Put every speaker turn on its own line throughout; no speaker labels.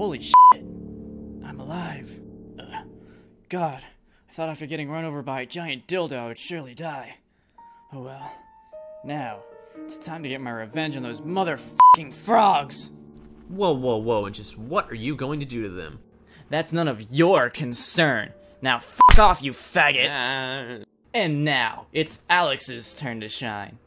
Holy shit. I'm alive. Uh, God, I thought after getting run over by a giant dildo I would surely die. Oh well. Now, it's time to get my revenge on those motherfucking frogs!
Whoa, whoa, whoa, and just what are you going to do to them?
That's none of your concern. Now fuck off, you faggot!
Ah.
And now, it's Alex's turn to shine.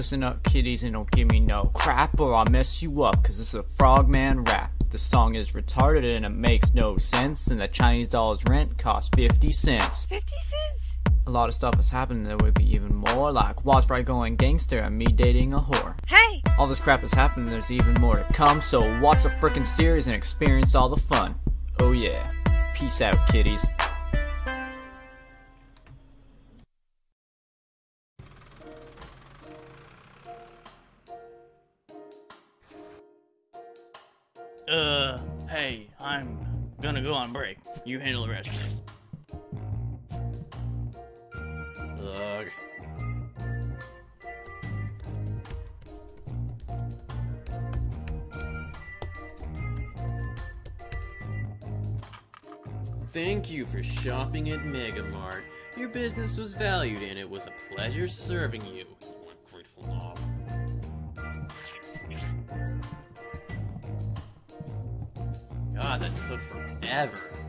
Listen up, kiddies, and don't give me no crap or I'll mess you up, cause this is a frogman rap. The song is retarded and it makes no sense, and the Chinese doll's rent costs 50 cents.
50 cents?
A lot of stuff has happened, and there will be even more, like Watch Fry going gangster and me dating a whore.
Hey!
All this crap has happened, and there's even more to come, so watch the frickin' series and experience all the fun. Oh yeah. Peace out, kiddies. You handle the rest of this.
Ugh. Thank you for shopping at Megamart. Your business was valued and it was a pleasure serving you. God, that took forever.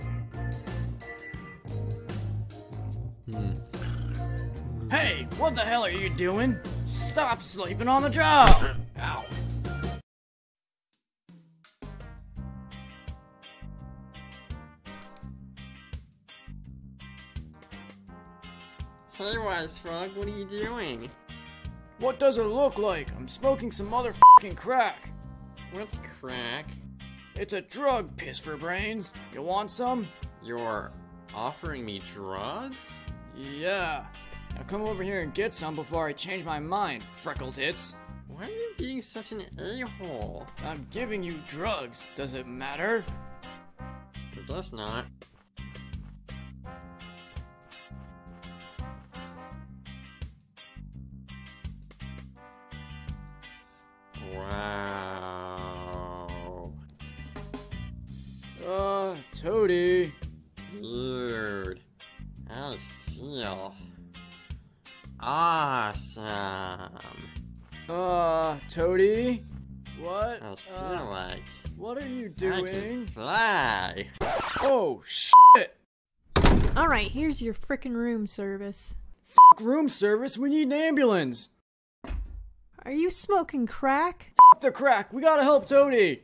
Hmm.
Hey, what the hell are you doing? Stop sleeping on the job!
Ow. Hey, Wise Frog, what are you doing?
What does it look like? I'm smoking some motherfucking crack.
What's crack?
It's a drug, piss for brains. You want some?
You're offering me drugs?
Yeah. Now come over here and get some before I change my mind, freckle tits.
Why are you being such an a-hole?
I'm giving you drugs. Does it matter?
It does not. Wow.
Uh, Toady.
Weird. How does it feel? Awesome.
Uh, Toady. What?
I feel
Uh,
like
what are you doing?
I can
doing?
fly.
Oh, shit!
Alright, here's your frickin' room service.
Fuck room service, we need an ambulance!
Are you smoking crack?
Fuck the crack, we gotta help Toady!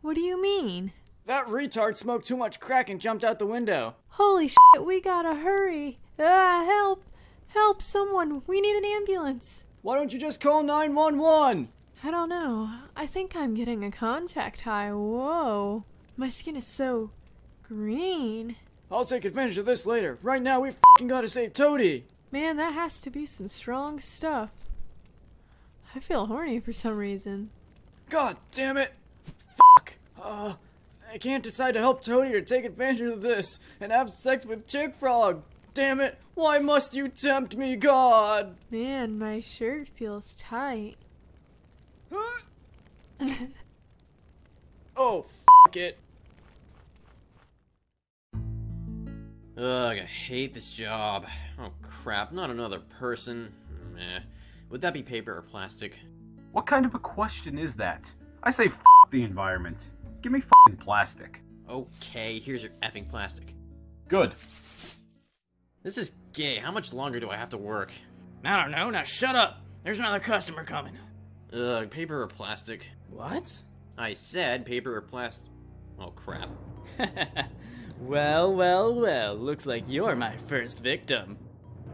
What do you mean?
That retard smoked too much crack and jumped out the window.
Holy shit, we gotta hurry. Ah, help! Help someone! We need an ambulance!
Why don't you just call 911?
I don't know. I think I'm getting a contact high. Whoa. My skin is so green.
I'll take advantage of this later. Right now, we fucking gotta save Toady.
Man, that has to be some strong stuff. I feel horny for some reason.
God damn it. Fuck. Uh, I can't decide to help Toady or take advantage of this and have sex with Chick Frog. Damn it. Why must you tempt me, God?
Man, my shirt feels tight.
oh, fuck it.
Ugh, I hate this job. Oh crap, not another person. Meh. Would that be paper or plastic?
What kind of a question is that? I say f the environment. Give me fing plastic.
Okay, here's your effing plastic.
Good.
This is gay. How much longer do I have to work?
I don't know. Now shut up. There's another customer coming.
Ugh, paper or plastic?
What?
I said paper or plastic. Oh crap.
well, well, well. Looks like you're my first victim.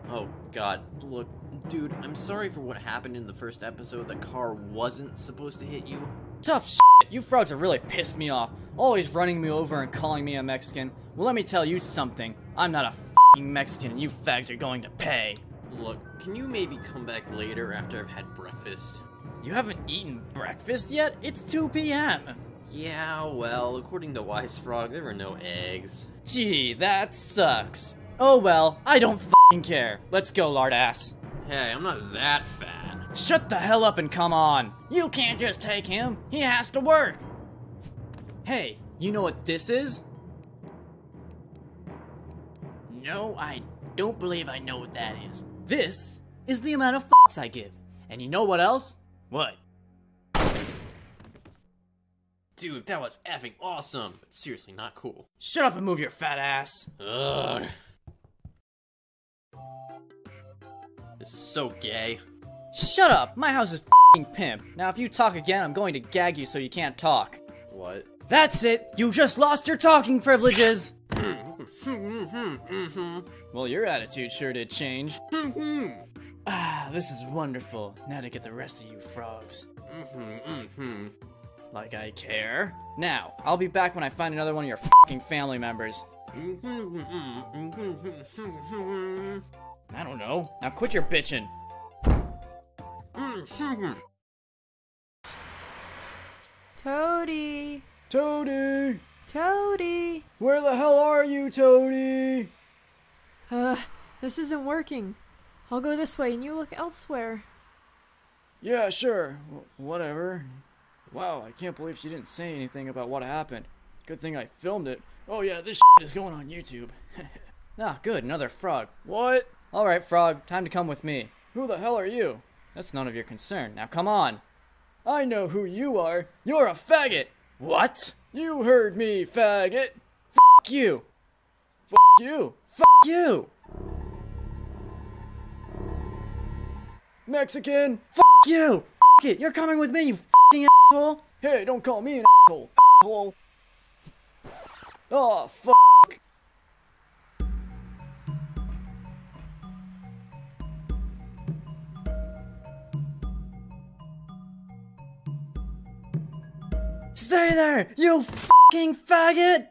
Oh god. Look, dude, I'm sorry for what happened in the first episode. The car wasn't supposed to hit you.
Tough shit. You frogs have really pissed me off. Always running me over and calling me a Mexican. Well, let me tell you something. I'm not a fing Mexican and you fags are going to pay.
Look, can you maybe come back later after I've had breakfast?
You haven't eaten breakfast yet? It's 2 p.m.
Yeah, well, according to Wise Frog, there were no eggs.
Gee, that sucks. Oh well, I don't fing care. Let's go, lardass.
Hey, I'm not that fat.
Shut the hell up and come on. You can't just take him. He has to work. Hey, you know what this is? No, I don't believe I know what that is. This is the amount of fucks I give. And you know what else? What?
Dude, that was effing awesome, but seriously not cool.
Shut up and move your fat ass.
Ugh. This is so gay.
Shut up. My house is fing pimp. Now if you talk again, I'm going to gag you so you can't talk.
What?
That's it. You just lost your talking privileges. well, your attitude sure did change. Mm-hmm. ah, this is wonderful. Now to get the rest of you frogs. Mm-hmm, mm-hmm. Like I care. Now, I'll be back when I find another one of your fucking family members. I don't know. Now quit your bitching.
Toady!
Toady!
Toady!
Where the hell are you, Toady?
Uh, this isn't working. I'll go this way and you look elsewhere.
Yeah, sure. W- whatever. Wow, I can't believe she didn't say anything about what happened. Good thing I filmed it. Oh yeah, this is going on YouTube. ah, good, another frog. What? Alright, frog, time to come with me. Who the hell are you? That's none of your concern. Now come on. I know who you are. You're a faggot! What? You heard me, faggot! F you! F you! F you! Mexican! F you! It! You're coming with me, you fucking asshole! Hey, don't call me an asshole! Asshole! Oh, fuck! Stay there, you fucking faggot!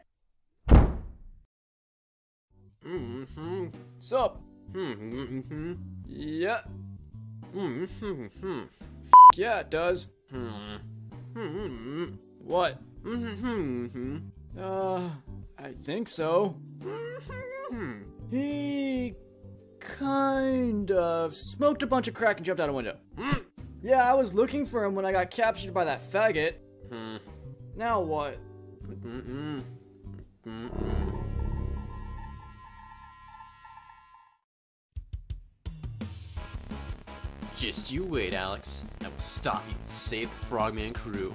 Mm-hmm.
Sup?
Mm-hmm.
Yeah,
Mm-hmm.
yeah, it does.
Mm-hmm.
What?
Mm-hmm.
Uh, I think so.
Mm-hmm.
He kind of smoked a bunch of crack and jumped out a window. Yeah, I was looking for him when I got captured by that faggot.
Hmm.
Now what?
Mm-mm. Mm-mm. Just you wait, Alex. I will stop you and save the Frogman crew.